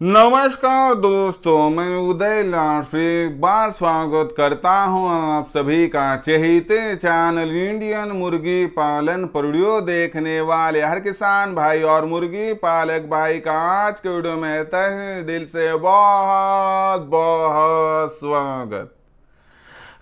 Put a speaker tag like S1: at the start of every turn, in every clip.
S1: नमस्कार दोस्तों, मैं उदय लाल से बार स्वागत करता हूँ आप सभी का चहेते चैनल इंडियन मुर्गी पालन पर वीडियो देखने वाले हर किसान भाई और मुर्गी पालक भाई का आज के वीडियो में तह दिल से बहुत बहुत स्वागत।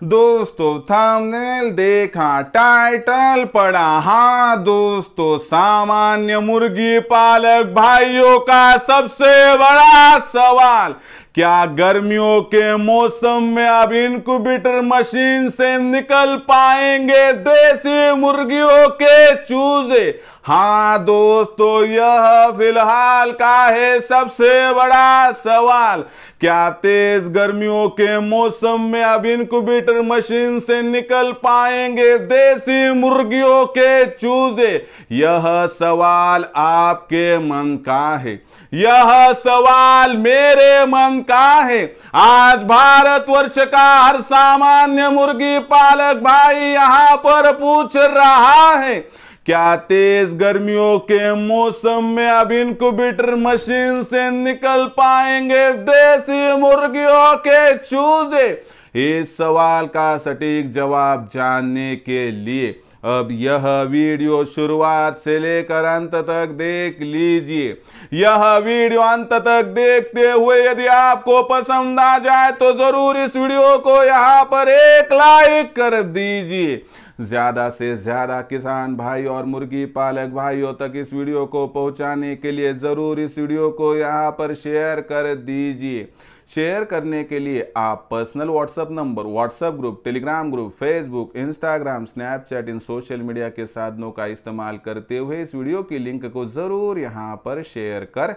S1: दोस्तों थंबनेल देखा टाइटल पढ़ा। हाँ दोस्तों, सामान्य मुर्गी पालक भाइयों का सबसे बड़ा सवाल, क्या गर्मियों के मौसम में अब इंक्यूबेटर मशीन से निकल पाएँगे देसी मुर्गियों के चूजे? हाँ दोस्तों, यह फ़िलहाल का है सबसे बड़ा सवाल। क्या तेज गर्मियों के मौसम में अब इंक्यूबेटर मशीन से निकल पाएँगे देसी मुर्गियों के चूजे? यह सवाल आपके मन का है। यह सवाल मेरे मन का है। आज भारतवर्ष का हर सामान्य मुर्गी पालक भाई यहाँ पर पूछ रहा है क्या तेज गर्मियों के मौसम में अब इंक्यूबेटर मशीन से निकल पाएँगे देसी मुर्गियों के चूजे? इस सवाल का सटीक जवाब जानने के लिए अब यह वीडियो शुरुआत से लेकर अंत तक देख लीजिए। यह वीडियो अंत तक देखते हुए यदि आपको पसंद आ जाए तो ज़रूर इस वीडियो को यहाँ पर एक लाइक कर दीजिए। ज़्यादा से ज़्यादा किसान भाई और मुर्गी पालक भाइयों तक इस वीडियो को पहुँचाने के लिए ज़रूर इस वीडियो को यहाँ पर शेयर कर दीजिए। शेयर करने के लिए आप personal WhatsApp number WhatsApp group Telegram group Facebook Instagram Snapchat इन सोशल मीडिया के साधनों का इस्तेमाल करते हुए इस वीडियो की लिंक को ज़रूर यहाँ पर शेयर कर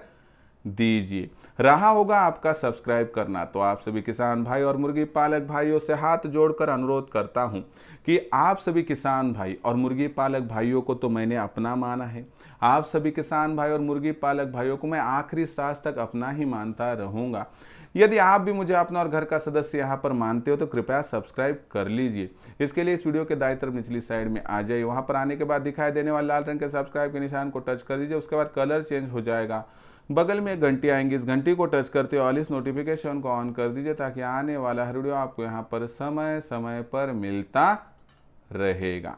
S1: दीजिए। रहा होगा आपका सब्सक्राइब करना तो आप सभी किसान भाई और मुर्गी पालक भाइयों से हाथ जोड़कर अनुरोध करता हूँ कि आप सभी किसान भाई और मुर्गी पालक भाइयों को तो मैंने अपना माना है। आप सभी किसान भाई और मुर्गी पालक भाइयों को मैं आखिरी सांस तक अपना ही मानता रहूँगा। यदि आप भी मुझे अपना और घर का सदस्य यहाँ पर मानते हो तो कृपया सब्सक्राइब कर लीजिए। इसके लिए इस वीडियो के दाई तरफ़ निचली साइड में आ जाइए। वहाँ पर आने के बाद दिखाई देने वाले लाल रंग के सब्सक्राइब के निशान को टच कर दीजिए। उसके बाद कलर चेंज हो जाएगा। बगल में एक घंटी आएँगी। इस घंटी को टच करते हुए ऑल इस नोटिफिकेशन को ऑन कर दीजिए ताकि आने वाला हर वीडियो आपको यहाँ पर समय समय पर मिलता रहेगा।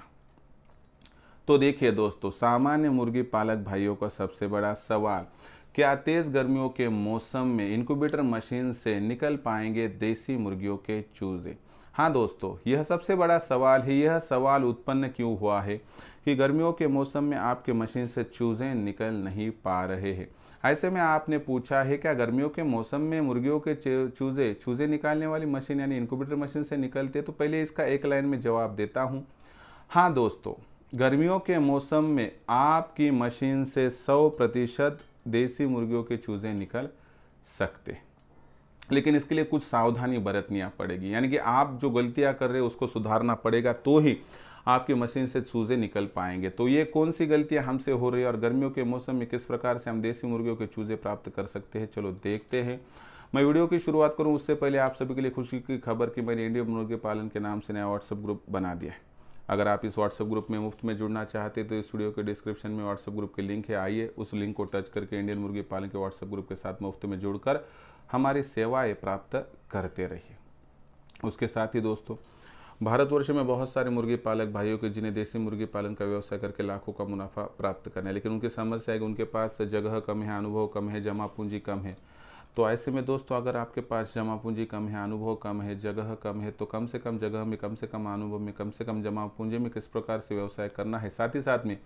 S1: तो देखिए दोस्तों, सामान्य मुर्गी पालक भाइयों का सबसे बड़ा सवाल, क्या तेज गर्मियों के मौसम में इंक्यूबेटर मशीन से निकल पाएँगे देसी मुर्गियों के चूजे? हाँ दोस्तों, यह सबसे बड़ा सवाल है। यह सवाल उत्पन्न क्यों हुआ है कि गर्मियों के मौसम में आपके मशीन से चूजे निकल नहीं पा रहे हैं। ऐसे में आपने पूछा है, क्या गर्मियों के मौसम में मुर्गियों के चूजे चूजे निकालने वाली मशीन यानी इंक्यूबेटर मशीन से निकलते तो पहले इसका एक लाइन में जवाब देता हूँ। हाँ दोस्तों, गर्मियों के मौसम में आपकी मशीन से 100 प्रतिशत देसी मुर्गियों के चूजे निकल सकते लेकिन इसके लिए कुछ सावधानी बरतनी पड़ेगी। यानी कि आप जो गलतियाँ कर रहे हैं, उसको सुधारना पड़ेगा तो ही आपकी मशीन से चूजे निकल पाएँगे। तो ये कौन सी गलतियाँ हमसे हो रही है और गर्मियों के मौसम में किस प्रकार से हम देसी मुर्गियों के चूजे प्राप्त कर सकते हैं? चलो देखते हैं। मैं वीडियो की शुरुआत करूँ, उससे पहले आप सभी के लिए खुशी की खबर कि मैंने इंडियन मुर्गी पालन के नाम से नया व्हाट्सअप ग्रुप बना दिया है। अगर आप इस व्हाट्सएप ग्रुप में मुफ़्त में जुड़ना चाहते हैं तो इस वीडियो के डिस्क्रिप्शन में व्हाट्सएप ग्रुप के लिंक है। आइए उस लिंक को टच करके इंडियन मुर्गी पालन के व्हाट्सएप ग्रुप के साथ मुफ़्त में जुड़कर हमारी सेवाएँ प्राप्त करते रहिए। उसके साथ ही दोस्तों भारतवर्ष में बहुत सारे मुर्गी पालक भाइयों के, जिन्हें देसी मुर्गी पालन का व्यवसाय करके लाखों का मुनाफा प्राप्त करना है। लेकिन उनकी समस्या है कि उनके पास जगह कम है, अनुभव कम है, जमा पूंजी कम है। तो ऐसे में दोस्तों, अगर आपके पास जमा पूंजी कम है, अनुभव कम है, जगह कम है तो कम से कम जगह में, कम से कम अनुभव में, कम से कम जमा पूंजी में किस प्रकार से व्यवसाय करना है? साथ ही साथ में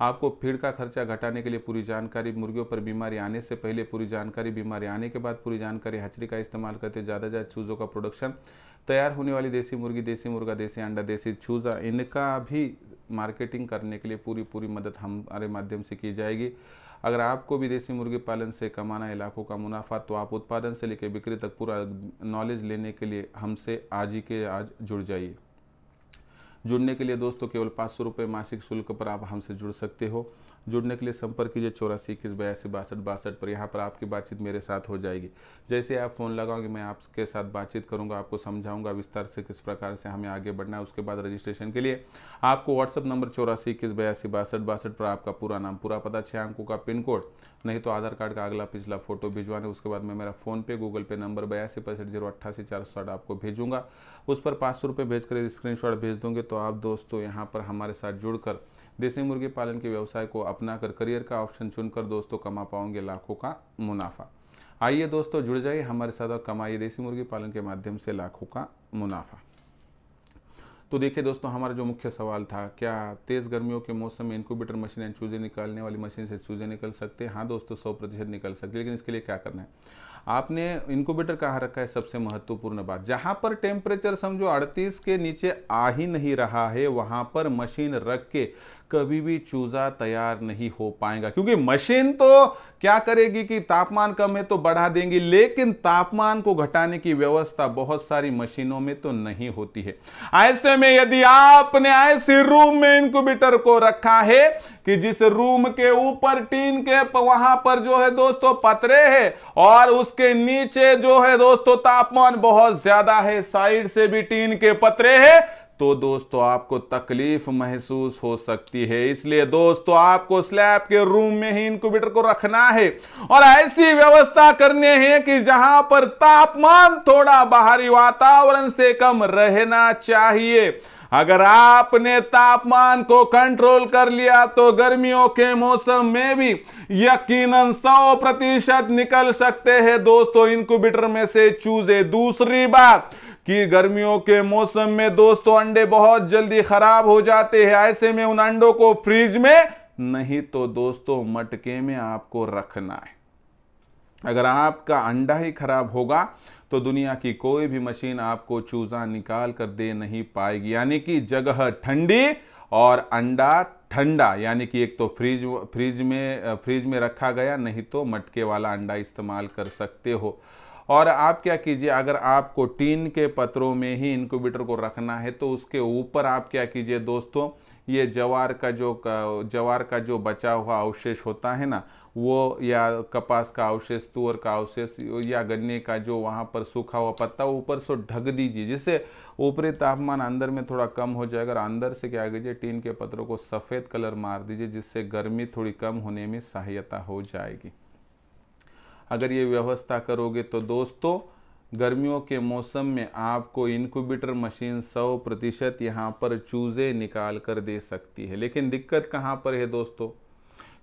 S1: आपको फ़ीड का खर्चा घटाने के लिए पूरी जानकारी, मुर्गियों पर बीमारी आने से पहले पूरी जानकारी, बीमारी आने के बाद पूरी जानकारी, हचरी का इस्तेमाल करते ज़्यादा ज़्यादा चूज़ों का प्रोडक्शन तैयार होने वाली देसी मुर्गी, देसी मुर्गा, देसी अंडा, देसी चूज़ा, इनका भी मार्केटिंग करने के लिए पूरी पूरी मदद हमारे माध्यम से की जाएगी। अगर आपको देसी मुर्गी पालन से कमाना है लाखों का मुनाफा तो आप उत्पादन से लेकर बिक्री तक पूरा नॉलेज लेने के लिए हमसे आज ही के आज जुड़ जाइए। जुड़ने के लिए दोस्तों केवल पाँच सौ रुपये मासिक शुल्क पर आप हमसे जुड़ सकते हो। जुड़ने के लिए संपर्क कीजिए चौरासी इक्कीस बयासी बासठ बासठ पर। यहाँ पर आपकी बातचीत मेरे साथ हो जाएगी। जैसे आप फ़ोन लगाओगे, मैं आपके साथ बातचीत करूँगा, आपको समझाऊँगा विस्तार से किस प्रकार से हमें आगे बढ़ना है। उसके बाद रजिस्ट्रेशन के लिए आपको व्हाट्सअप नंबर चौरासी इक्कीस बयासी बासठ बासठ पर आपका पूरा नाम, पूरा पता छः अंकों का पिन कोड। नहीं तो आधार कार्ड का अगला पिछला फ़ोटो भिजवाने, उसके बाद मैं मेरा फ़ोन पे, गूगल पे नंबर बयासी पैंसठ ज़ीरो अट्ठासी चार सौ आपको भेजूँगा। उस पर पाँच सौ रुपये भेज कर स्क्रीन भेज दूँगे। तो आप दोस्तों, यहाँ पर हमारे साथ जुड़कर देसी मुर्गी पालन के व्यवसाय को अपनाकर करियर का ऑप्शन चुनकर दोस्तों कमा पाओगे लाखों का मुनाफा। आइए दोस्तों, जुड़ जाइए हमारे साथ और कमाइए देसी मुर्गी पालन के माध्यम से लाखों का मुनाफा। तो देखिए दोस्तों, हमारा जो मुख्य सवाल था, क्या तेज़ गर्मियों के मौसम में इनक्यूबेटर मशीन एंड चूजे निकालने वाली मशीन से चूजे निकल सकते हैं? हाँ दोस्तों, सौ प्रतिशत निकल सकते लेकिन इसके लिए क्या करना है? आपने इनक्यूबेटर कहाँ रखा है? सबसे महत्वपूर्ण बात। जहाँ पर टेम्परेचर समझो 38 के नीचे आ ही नहीं रहा है, वहाँ पर मशीन रख के कभी भी चूजा तैयार नहीं हो पाएगा। क्योंकि मशीन तो क्या करेगी कि तापमान कम है तो बढ़ा देंगी, लेकिन तापमान को घटाने की व्यवस्था बहुत सारी मशीनों में तो नहीं होती है। ऐसे में यदि आपने ऐसे रूम में इंक्यूबेटर को रखा है कि जिस रूम के ऊपर टीन के वहाँ पर जो है दोस्तों पतरे है और उसके नीचे जो है दोस्तों तापमान बहुत ज़्यादा है, साइड से भी टीन के पतरे है तो दोस्तों आपको तकलीफ़ महसूस हो सकती है। इसलिए दोस्तों आपको स्लैब के रूम में ही इंक्यूबेटर को रखना है और ऐसी व्यवस्था करनी है कि जहाँ पर तापमान थोड़ा बाहरी वातावरण से कम रहना चाहिए। अगर आपने तापमान को कंट्रोल कर लिया तो गर्मियों के मौसम में भी यकीनन 100 प्रतिशत निकल सकते हैं। दोस्तों इंक्यूबेटर में से चूजे दूसरी बात कि गर्मियों के मौसम में दोस्तों, अंडे बहुत जल्दी खराब हो जाते हैं। ऐसे में उन अंडों को फ्रिज में नहीं तो दोस्तों, मटके में आपको रखना है। अगर आपका अंडा ही खराब होगा तो दुनिया की कोई भी मशीन आपको चूजा निकाल कर दे नहीं पाएगी। यानी कि जगह ठंडी और अंडा ठंडा। यानी कि एक तो फ्रिज फ्रिज में फ्रिज में रखा गया, नहीं तो मटके वाला अंडा इस्तेमाल कर सकते हो। और आप क्या कीजिए, अगर आपको टीन के पत्रों में ही इंक्यूबेटर को रखना है तो उसके ऊपर आप क्या कीजिए दोस्तों ये जवार का जो जवार का जो बचा हुआ अवशेष होता है ना, वो या कपास का अवशेष, तुअर का अवशेष, या गन्ने का जो वहाँ पर सूखा हुआ पत्ता ऊपर से ढक दीजिए, जिससे ऊपरी तापमान अंदर में थोड़ा कम हो जाएगा और अंदर से क्या कीजिए, टीन के पत्रों को सफ़ेद कलर मार दीजिए, जिससे गर्मी थोड़ी कम होने में सहायता हो जाएगी। अगर ये व्यवस्था करोगे तो दोस्तों गर्मियों के मौसम में आपको इनक्यूबेटर मशीन 100 प्रतिशत यहाँ पर चूज़े निकाल कर दे सकती है। लेकिन दिक्कत कहाँ पर है दोस्तों?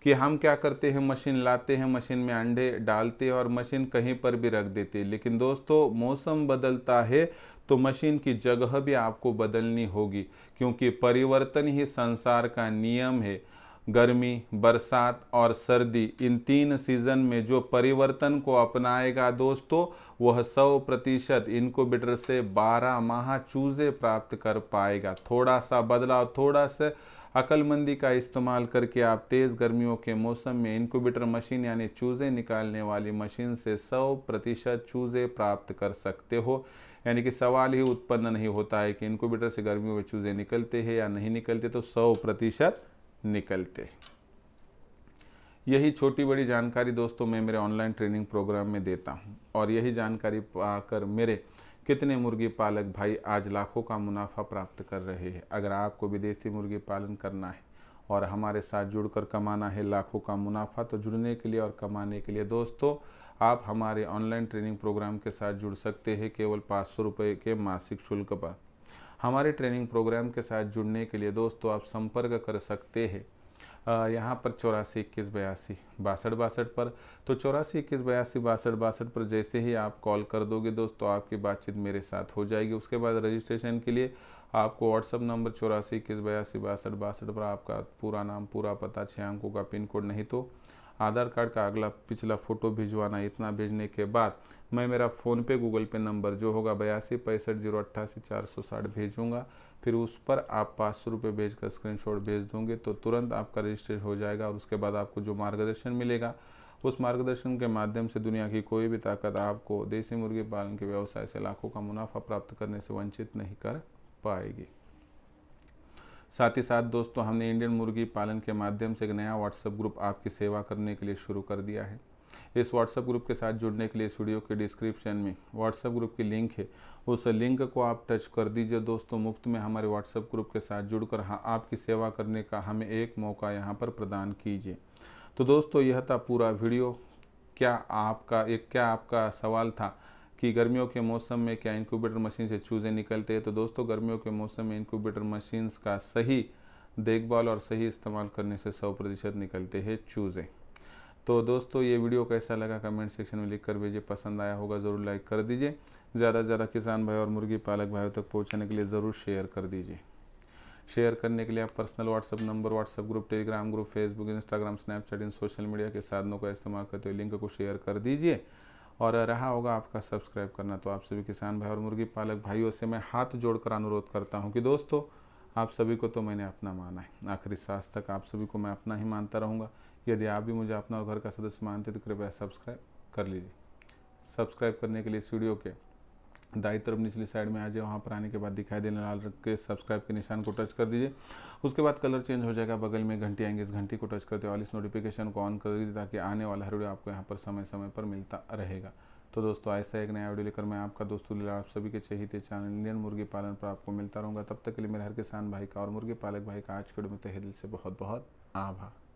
S1: कि हम क्या करते हैं? मशीन लाते हैं, मशीन में अंडे डालते हैं और मशीन कहीं पर भी रख देते हैं। लेकिन दोस्तों, मौसम बदलता है तो मशीन की जगह भी आपको बदलनी होगी, क्योंकि परिवर्तन ही संसार का नियम है। गर्मी, बरसात और सर्दी, इन तीन सीज़न में जो परिवर्तन को अपनाएगा दोस्तों, वह सौ प्रतिशत इनक्यूबेटर से 12 माह चूजे प्राप्त कर पाएगा। थोड़ा सा बदलाव, थोड़ा सा अकलमंदी का इस्तेमाल करके आप तेज़ गर्मियों के मौसम में इनक्यूबेटर मशीन यानी चूज़े निकालने वाली मशीन से 100 प्रतिशत चूज़े प्राप्त कर सकते हो। यानी कि सवाल ही उत्पन्न नहीं होता है कि इनक्यूबेटर से गर्मियों में चूज़े निकलते हैं या नहीं निकलते तो 100 प्रतिशत निकलते। यही छोटी बड़ी जानकारी दोस्तों मैं मेरे ऑनलाइन ट्रेनिंग प्रोग्राम में देता हूँ। और यही जानकारी पाकर मेरे कितने मुर्गी पालक भाई आज लाखों का मुनाफा प्राप्त कर रहे हैं। अगर आपको विदेशी मुर्गी पालन करना है और हमारे साथ जुड़कर कमाना है लाखों का मुनाफा तो जुड़ने के लिए और कमाने के लिए दोस्तों, आप हमारे ऑनलाइन ट्रेनिंग प्रोग्राम के साथ जुड़ सकते हैं। केवल पाँच सौ रुपये के मासिक शुल्क पर। हमारे ट्रेनिंग प्रोग्राम के साथ जुड़ने के लिए दोस्तों आप संपर्क कर सकते हैं। यहाँ पर चौरासी इक्कीस बयासी बासठ बासठ पर। तो चौरासी इक्कीस बयासी बासठ बासठ पर जैसे ही आप कॉल कर दोगे दोस्तों आपकी बातचीत मेरे साथ हो जाएगी। उसके बाद रजिस्ट्रेशन के लिए आपको व्हाट्सअप नंबर चौरासी इक्कीस बयासी बासठ बासठ पर आपका पूरा नाम, पूरा पता छः अंकों का पिन कोड, नहीं तो आधार कार्ड का अगला पिछला फ़ोटो भिजवाना, इतना भेजने के बाद मैं मेरा फ़ोन पे गूगल पे नंबर जो होगा बयासी पैंसठ ज़ीरो अट्ठासी चार सौ साठ भेजूँगा। फिर उस पर आप पाँच सौ रुपये भेज कर स्क्रीन भेज दोगे तो तुरंत आपका रजिस्ट्रेशन हो जाएगा और उसके बाद आपको जो मार्गदर्शन मिलेगा, उस मार्गदर्शन के माध्यम से दुनिया की कोई भी ताकत आपको देसी मुर्गी पालन के व्यवसाय से लाखों का मुनाफा प्राप्त करने से वंचित नहीं कर पाएगी। साथ ही साथ दोस्तों, हमने इंडियन मुर्गी पालन के माध्यम से एक नया व्हाट्सएप ग्रुप आपकी सेवा करने के लिए शुरू कर दिया है। इस व्हाट्सएप ग्रुप के साथ जुड़ने के लिए इस वीडियो के डिस्क्रिप्शन में व्हाट्सएप ग्रुप की लिंक है। उस लिंक को आप टच कर दीजिए दोस्तों, मुफ़्त में हमारे व्हाट्सएप ग्रुप के साथ जुड़कर हाँ आपकी सेवा करने का हमें एक मौका यहाँ पर प्रदान कीजिए। तो दोस्तों, यह था पूरा वीडियो क्या आपका, एक क्या आपका सवाल था? कि गर्मियों के मौसम में क्या इंक्यूबेटर मशीन से चूज़े निकलते हैं? तो दोस्तों, गर्मियों के मौसम में इंक्यूबेटर मशीन्स का सही देखभाल और सही इस्तेमाल करने से सौ प्रतिशत निकलते हैं चूज़े। तो दोस्तों, ये वीडियो कैसा लगा कमेंट सेक्शन में लिख कर भेजिए। पसंद आया होगा ज़रूर लाइक कर दीजिए। ज़्यादा से ज़्यादा किसान भाई और मुर्गी पालक भाइयों तक पहुँचाने के लिए ज़रूर शेयर कर दीजिए। शेयर करने के लिए आप personal WhatsApp number WhatsApp group Telegram group Facebook Instagram Snapchat इन सोशल मीडिया के साधनों का इस्तेमाल करते हुए लिंक को शेयर कर दीजिए। और रहा होगा आपका सब्सक्राइब करना तो आप सभी किसान भाई और मुर्गी पालक भाइयों से मैं हाथ जोड़कर अनुरोध करता हूँ कि दोस्तों, आप सभी को तो मैंने अपना माना है। आखिरी सांस तक आप सभी को मैं अपना ही मानता रहूँगा। यदि आप भी मुझे अपना और घर का सदस्य मानते तो कृपया सब्सक्राइब कर लीजिए। सब्सक्राइब करने के लिए इस वीडियो के दाई तरफ़ निचली साइड में आ जाए, वहाँ पर आने के बाद दिखाई देने लाल रंग के सब्सक्राइब के निशान को टच कर दीजिए। उसके बाद कलर चेंज हो जाएगा, बगल में घंटी आएँगे, इस घंटी को टच करते और इस नोटिफिकेशन को ऑन कर दीजिए ताकि आने वाला हर वीडियो आपको यहाँ पर समय समय पर मिलता रहेगा। तो दोस्तों, ऐसा एक नया वीडियो लेकर मैं आपका दोस्तों लीला, आप सभी के चाहिए चैनल इंडियन मुर्गी पालन पर आपको मिलता रहूँगा। तब तक के लिए मेरे हर किसान भाई का और मुर्गी पालक भाई का आज के वीडियो में तहे दिल से बहुत बहुत आभार।